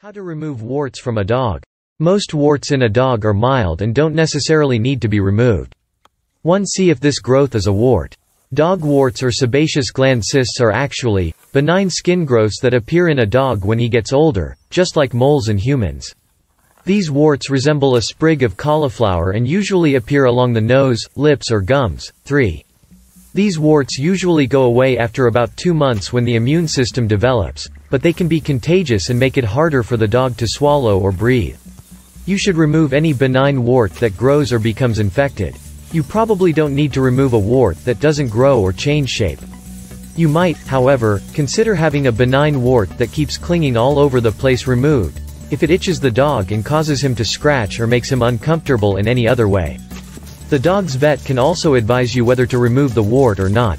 How to remove warts from a dog. Most warts in a dog are mild and don't necessarily need to be removed. 1. See if this growth is a wart. Dog warts or sebaceous gland cysts are actually benign skin growths that appear in a dog when he gets older, just like moles in humans. These warts resemble a sprig of cauliflower and usually appear along the nose, lips or gums. 3. These warts usually go away after about two months when the immune system develops, but they can be contagious and make it harder for the dog to swallow or breathe. You should remove any benign wart that grows or becomes infected. You probably don't need to remove a wart that doesn't grow or change shape. You might, however, consider having a benign wart that keeps clinging all over the place removed, if it itches the dog and causes him to scratch or makes him uncomfortable in any other way. The dog's vet can also advise you whether to remove the wart or not.